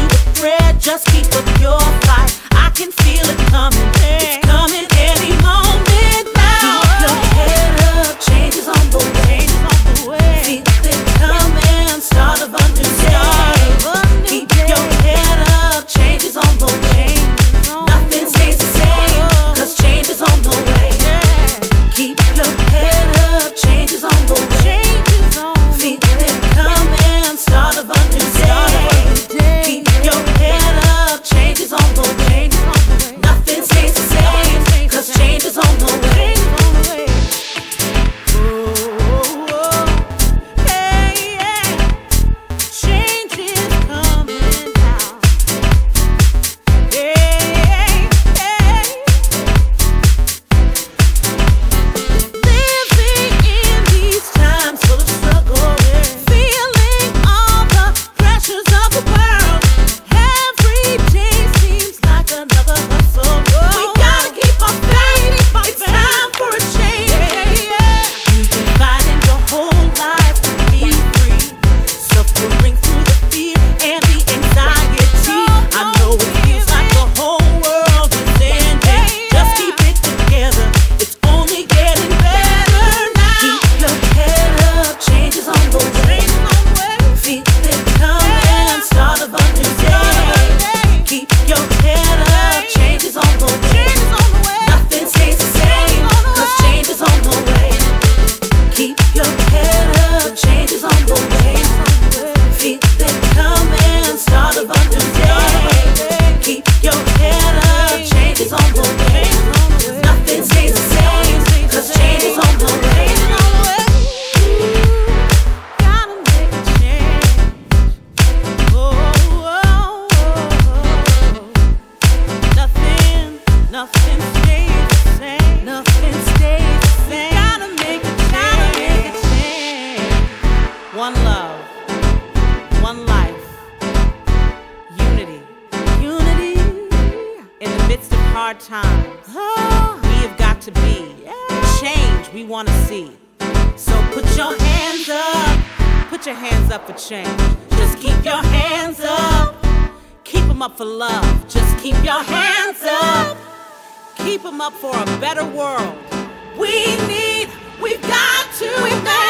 do the prayer, just keep up your fight. I can feel it coming. It's coming. Hard times, we have got to be change we want to see. So put your hands up, put your hands up for change. Just keep your hands up, keep them up for love. Just keep your hands up, keep them up for a better world. We need, we've got to make a